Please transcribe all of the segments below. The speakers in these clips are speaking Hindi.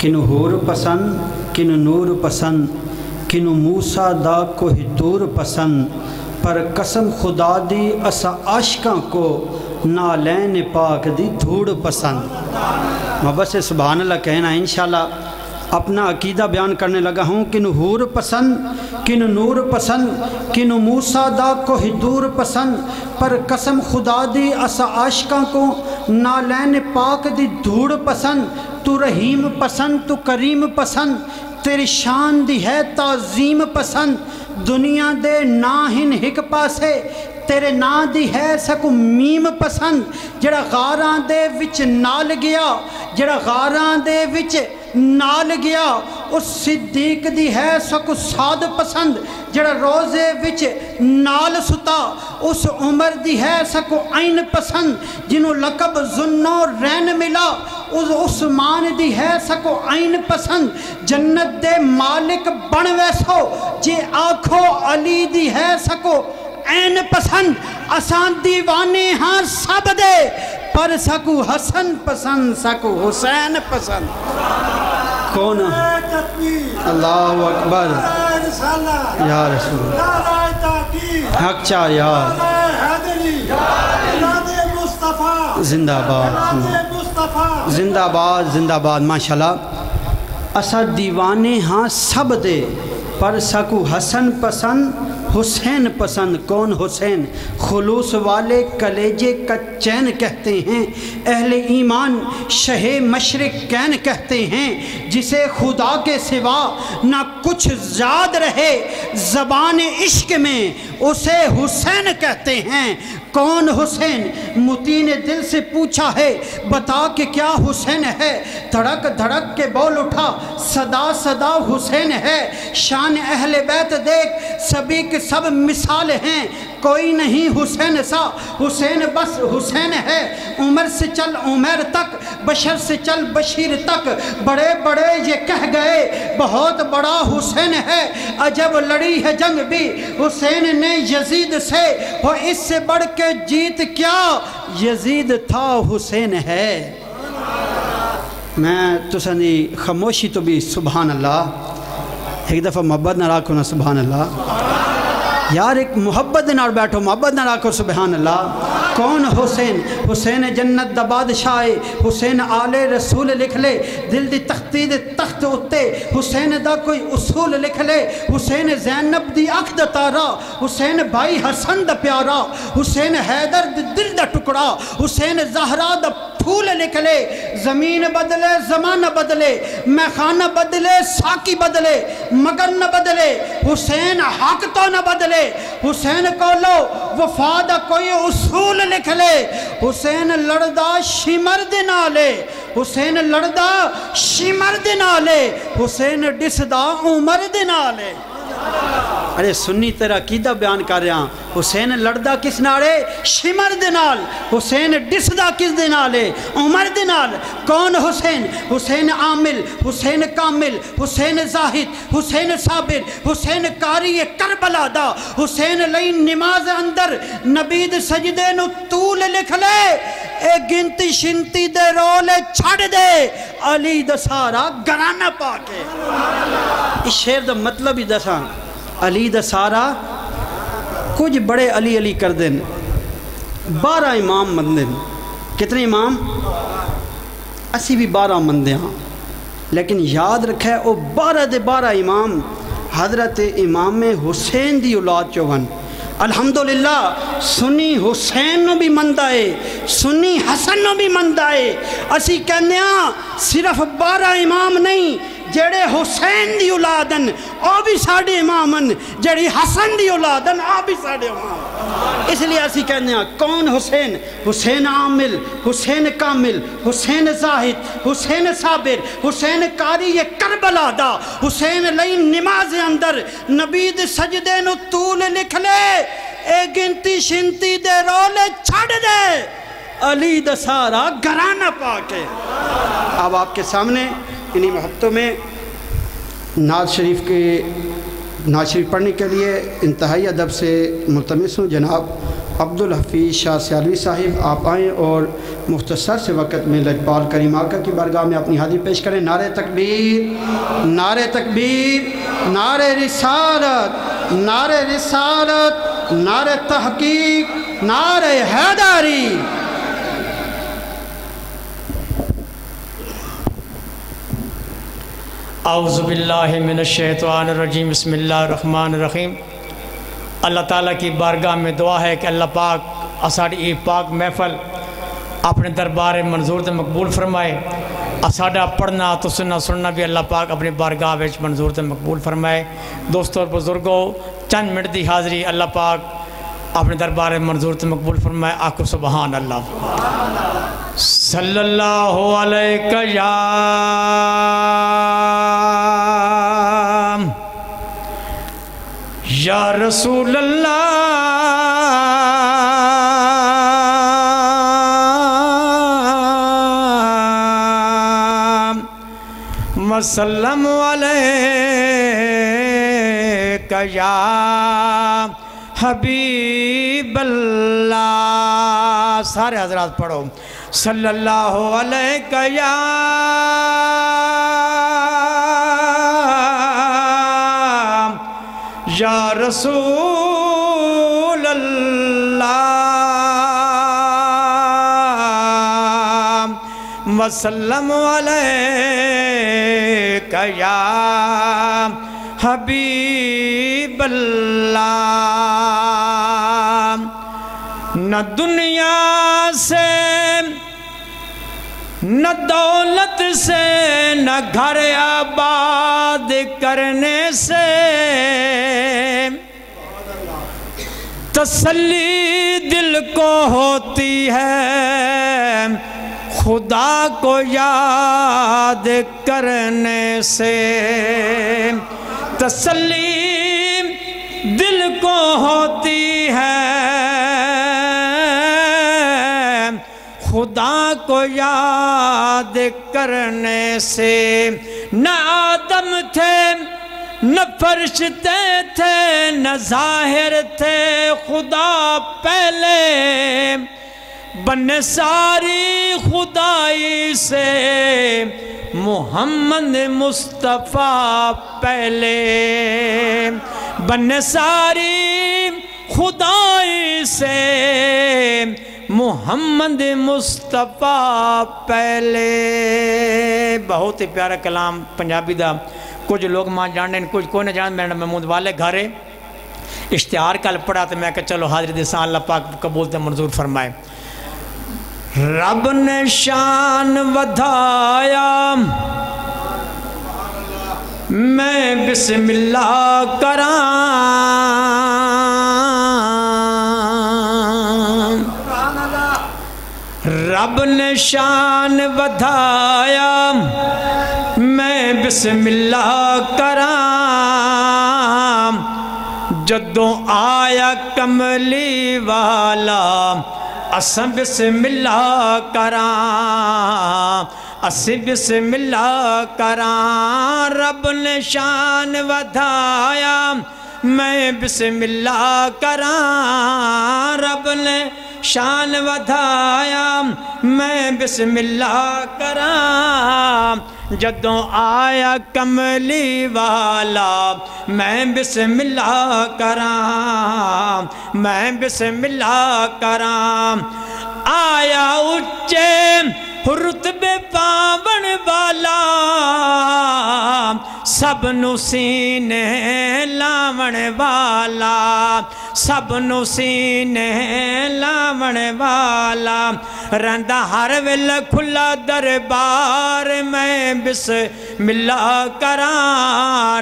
किनु हूर पसंद, किनु नूर पसंद, किनु मूसा दा कोह दूर पसंद। पर कसम खुदा दी, अस आशका को नालैन पाक दी धूड़ पसंद। मैं बस सुबहान अल्लाह कहना, इंशाल्लाह अपना अकीदा बयान करने लगा हूँ, किन हूर पसंद, किन नूर पसंद, किन मूसा दा को दूर पसंद, पर कसम खुदा दी, अस आशका को नालैन पाक दी धूड़ पसंद, तू रहीम पसंद, तू करीम पसंद, तेरी शान दी है ताजीम पसंद, दुनिया दे ना हिन हिक पासे, तेरे ना दी है सकू मीम पसंद, जड़ा गारां दे विच नाल गया जड़ा गारां दे विच नाल गया, उस सिद्दीक दी है सकू साद पसंद जड़ा रोज़े विच नाल सुता, उस उमर दी है सकू ऐन पसंद, जिन्हों लकब जुन्नो रैन मिला, उस उस्मान दी है सको ऐन पसंद, जन्नत दे मालिक बन वैसो जे आखो अली दी है सको ऐन पसंद, असां दीवाने हाँ सब दे पर सकू हसन पसंद, सकू हुसैन पसंद। कौन? अल्लाह अकबर। या रसूल। हक यार। जिंदाबाद। जिंदाबाद जिंदाबाद, माशाल्लाह। असा दीवाने हाँ सब दे। पर सकू हसन पसंद हुसैन पसंद कौन हुसैन? खलूस वाले कलेजे का चैन कहते हैं। अहले ईमान शहे मशरक कैन कहते हैं, जिसे खुदा के सिवा ना कुछ याद रहे। ज़बान इश्क में उसे हुसैन कहते हैं। कौन हुसैन? मुती ने दिल से पूछा, है, बता के क्या हुसैन है? धड़क धड़क के बोल उठा, सदा सदा हुसैन है। शान अहले बैत देख, सभी के सब मिसाल हैं। कोई नहीं हुसैन सा। हुसैन बस हुसैन है। उमर से चल उमर तक, बशर से चल बशीर तक। बड़े बड़े ये कह गए, बहुत बड़ा हुसैन है। अजब लड़ी है जंग भी। हुसैन ने यजीद से हो इससे बढ़ जीत क्या? यजीद था, हुसैन है। मैं तुसनी खामोशी तो भी सुबहान अल्लाह एक दफ़ा मोहब्बत ना रखो ना सुबहान अल्लाह यार, एक मोहब्बत नाल बैठो, मोहब्बत ना रखो सुबहान अल्लाह कौन हुसैन? हुसैन जन्नत द बादशाह हुसैन आले रसूल लिख ले, दिल दी तख्ती दे तख्त उत्ते हुसैन दा कोई उसूल लिख ले। हुसैन जैनब दी अख द तारा, हुसैन भाई हसन दा प्यारा, हुसैन हैदर दिल दा टुकड़ा, हुसैन जहरा दा फूल निकले, ज़मीन बदले, जमाना बदले, मैखाना बदले, साकी बदले, मगर न बदले, हुसैन हक तो न बदले, हुसैन को लो वफाद कोई उसूल लिख ले हुसैन लड़दा शिमर दे नाले, हुसैन लड़दा शिमर दे नाले, हुसैन डिसदा उमर दे नाले। अरे सुन्नी तेरा कीदा बयान कर रहा? हुसैन लड़दा किस नाले शिमर दे नाल। हुसैन डिसदा किस दे नाले उमर दे नाल। कौन हुसैन? हुसैन आमिल, हुसैन कामिल, हुसैन जाहिद, हुसैन साबिर, हुसैन कारी करबला दा। हुसैन लई नमाज़ अंदर नबीद सजदे नु तूल लिख ले। ए गिनती शिनती दे रोल छड़ दे। अली दसारा गराना पाके। इस शेर दा मतलब ही दसा। अली दसारा कुछ बड़े अली अली कर देन। बारह इमाम मनते कितने इमाम? असी भी बारह मनते हाँ लेकिन याद रखे वो बारह दे बारह इमाम हज़रत इमाम हुसैन की औलाद चो वन अल्हम्दुलिल्लाह सुनी हुसैन भी मनता है सुनी हसन भी मनता है। असी कहने सिर्फ़ बारह इमाम नहीं जेड़े हुसैन की औलादन वह भी साढ़े इमामन जड़ी हसन की औलादन आ भी साढ़े इमाम इसलिए असं कहने कौन हुसैन? हुसैन आमिल, हुसैन कामिल, हुसैन जाहिद, हुसैन साबिर, हुसैन कारी ये करबला दा। हुसैन लई नमाज़ अंदर नबीद सजदे तूल लिख ले ए गिनती शिनती दे रोले छड़ दे। अली दसारा घराना पाके। अब आपके सामने इन्हीं महत्व में नाज शरीफ के, नाज शरीफ पढ़ने के लिए इंतहाई अदब से मुलतमस हूँ। जनाब अब्दुल हफीज़ शाह सियालवी साहिब, आप आएँ और मुख्तसर से वक़्त में लजपाल करीम आका की बारगाह में अपनी हाजिर पेश करें। नारे तकबीर नारे तकबीर, नारे रिसालत नारे रिसालत, नारे तहकीक, नारे हैदारी। आउज़बिल्लिमिनशैतवानरजीम बसमीम अल्लाह ताला की बारगाह में दुआ है कि अल्लाह पाक साड़ी ये पाक महफल अपने दरबार मंजूर तो मकबूल फरमाए। साडा पढ़ना तो सुनना सुनना भी अल्लाह पाक अपनी बारगाह में मंजूर तो मकबूल फरमाए। दोस्तों और बुज़ुर्गों, चंद मिनट की हाज़री अल्लाह पाक अपने दरबार मंजूर तो मकबूल फरमाए। आको सुबहान अल्लाह सल्लल्लाहु रसूल अल्लाह मसलम या हबीबल्ला सारे हजरात पढ़ो। सल्लल्लाहु अलैहि या या रसूल अल्लाह वसल्लम या हबीबल्लाह न दुनिया से न दौलत से न घर आबाद करने से तसल्ली दिल को होती है। खुदा को याद करने से तसल्ली दिल को होती है। खुदा को याद करने से न आदम थे न फरिश्ते थे, न ज़ाहिर थे, खुदा पहले। बन सारी खुदाई से मोहम्मद मुस्तफ़ा पहले। बन सारी खुदाई से मोहम्मद मुस्तफ़ा पहले। बहुत ही प्यारा कलाम पंजाबी का कुछ लोग माँ जाने कुछ को नहीं जान मेरा महमूद वाले घरे इश्तहार कल पढ़ा तो मैं चलो हाजिर दिसान अल्लाह पाक कबूल तो मंजूर फरमाए। रब ने शान वधाया। मैं बिस्मिल्ला करा। रब ने शान वधाया। मैं बिस्मिल्ला करा जदों आया कमली वाला, अस बिस्मिल्ला करा अस बिस्मिल्ला करा रब ने शान वधाया, मैं बिस्मिल्ला करा रब ने शान वधाया, मैं बिस्मिल्ला करा जदों आया कमली वाला, मैं बिस्मिल्लाह करा मैं बिस्मिल्लाह करा आया उच्चे रुतबे पावन वाला सब सीने लावण वाला सब सीने लावण वाला। रंदा हर वेल खुला दरबार मैं बिस मिला करा।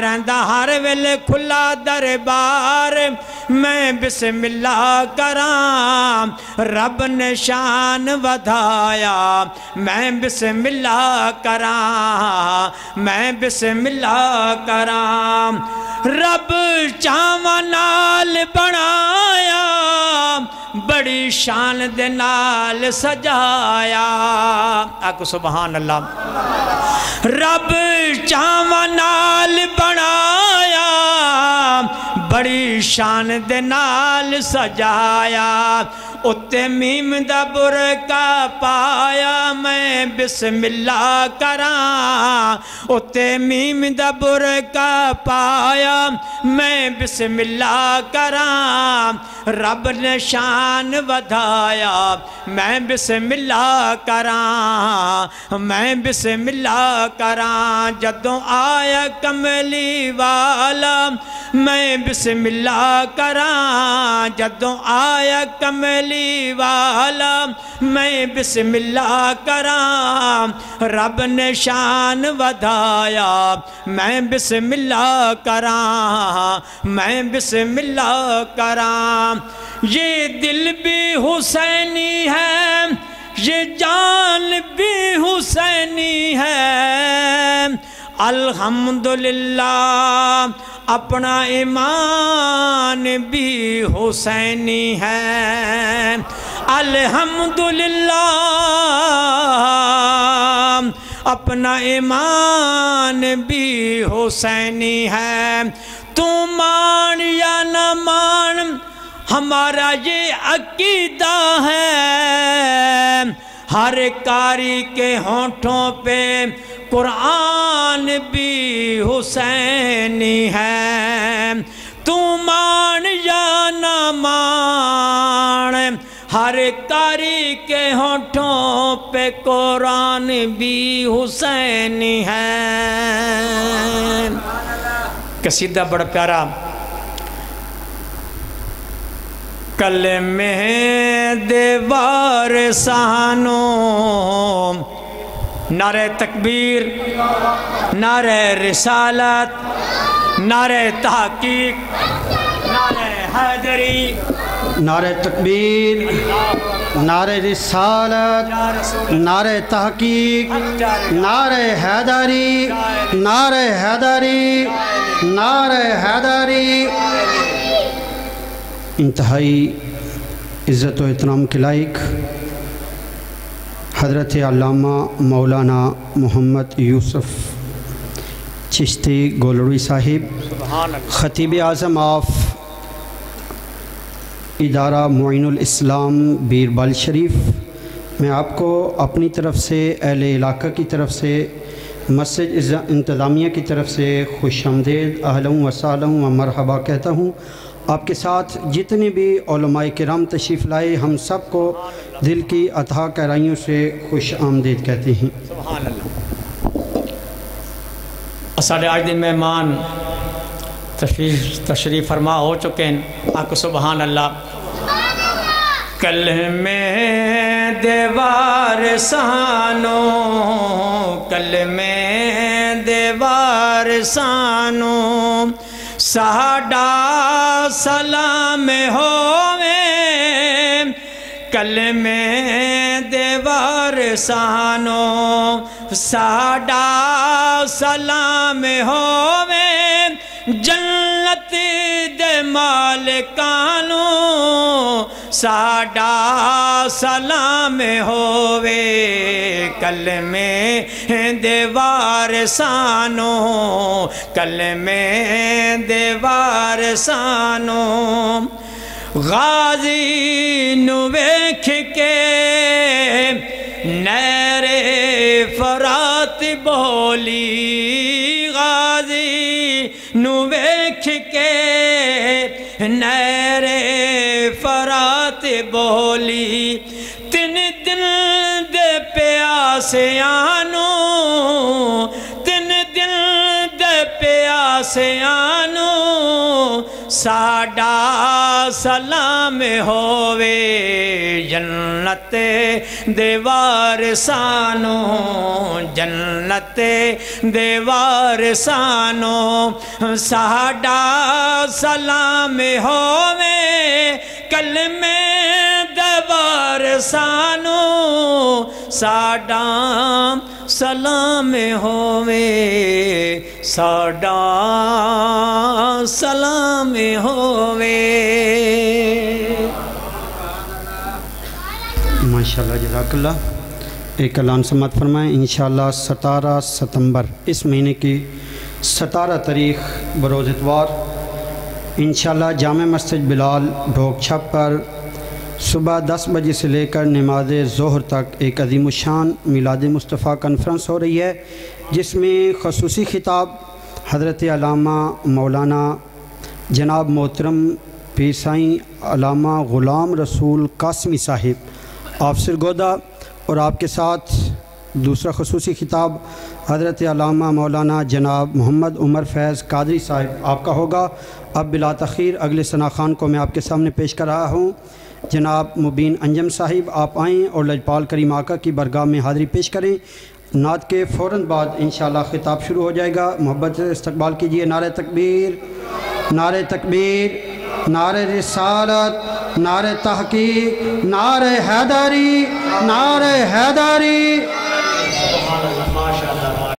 रंदा हर वेल खुला दरबार मैं बिस मिला करा रब ने शान वधाया मैं बिस मिला करा मैं बिस मिला करा रब चावा नाल बनाया, बड़ी शान दे नाल सजाया। आको सुबहान अल्लाह। रब चावा नाल बनाया बड़ी शान दे नाल सजाया, उत्ते मीम दा बुरका पाया मैं बिस्मिल्ला करा। उत्ते मीम दा बुरका पाया मैं बिस्मिल्ला करा। रब ने शान वधाया मैं बिस्मिल्ला करा, मैं बिस्मिल्ला करा, जदों आया कमली वाला, मैं बिस्मिल्ला करा, जदों आया कमली वाला, मैं बिस्मिल्ला करा, रब ने शान वधाया मैं बिस्मिल्ला करा, मैं बिस्मिल्ला करा। ये दिल भी हुसैनी है, ये जान भी हुसैनी है। अल्हम्दुलिल्लाह, अपना ईमान भी हुसैनी है। अल्हम्दुलिल्लाह, अपना ईमान भी हुसैनी है। तू मान या न मान हमारा ये अकीदा है, हर कारी के होठों पे कुरान भी हुसैनी है। तू मान या न मान, हर कारी के होठों पे कुरान भी हुसैनी है। कसीदा बड़ा प्यारा कल में देवार सानो नारे तकबीर, नारे रिसालत, नारे तहकीक, नारे हैदरी नारे तकबीर, नारे रिसालत, नारे तहकीक, नारे हैदरी नारे हैदरी नारे हैदरी। इंतहाई इज़्ज़त व इतराम के लायक हज़रत अल्लामा मौलाना मोहम्मद यूसुफ चिश्ती गोलड़ी साहिब, ख़तीब आज़म ऑफ़ इदारा इस्लाम बीरबल शरीफ। मैं आपको अपनी तरफ़ से, अहल इलाका की तरफ़ से, मस्जिद इंतज़ामिया की तरफ़ से खुश आमदेद अहलम वसालम व मरहबा कहता हूँ। आपके साथ जितने भी कराम तशरीफ़ लाए, हम सबको दिल की अथा गहराइयों से खुश आमदीद कहते हैं। साढ़े आज दिन मेहमान तशरीफ़, तशरीफ़ फरमा हो चुके हैं। आक सुबहान अल्लाह कल में देवार सानो कल में देवार सानो साडा सलाम होवे कल में देवर सानो साडा सलाम होवे जन्नत दे मालिकानो साडा सलाम होवे, कल में देवार सानो, कल में देवार सानो। गाजी नु वेख के नैरे फरात बोली, गाजी नु वेख के नैरे बोली, तिन दिन दे प्यासे आनो, तिन दिन दे प्यासे आनो, साडा सलाम होवे जन्नत देवार सानो, जन्नत देवार सानो, साडा सलाम होवे कल में देवार सानो, साडा सलाम होवे, साडा सलाम होवे। माशाल्लाह जजाकल्ला एक अलान समात फरमाएँ इन सतारह सितंबर, इस महीने की सतारह तारीख बरोज़ इतवार। इन जाम मस्जिद बिलाल ढोक छप पर सुबह दस बजे से लेकर नमाज़ ज़हर तक एक अजीम शान मिलाद मुस्तफ़ा कन्फ्रेंस हो रही है, जिसमें खसूसी खिताब हज़रत अलामा मौलाना जनाब मोहतरम पीसाई अलामा ग़ुलाम रसूल कासमी साहिब आफसर गोदा और आपके साथ दूसरा खसूसी खिताब हज़रत अलामा मौलाना जनाब मोहम्मद उमर फैज़ कादरी साहिब, आपका होगा। अब बिला तख़ीर अगले सना खान को मैं आपके सामने पेश कर रहा हूँ। जनाब मुबीन अंजम साहिब, आप आएँ और लजपाल करीम आका की बरगाह में हाज़िरी पेश करें। नात के फ़ौर बाद इन ख़िताब शुरू हो जाएगा। मोहब्बत से इस्तकबाल कीजिए। नारे तकबीर नारे तकबीर, नारे रिसालत, नारे तहकीक, नारे हैदारी नारे हैदारी।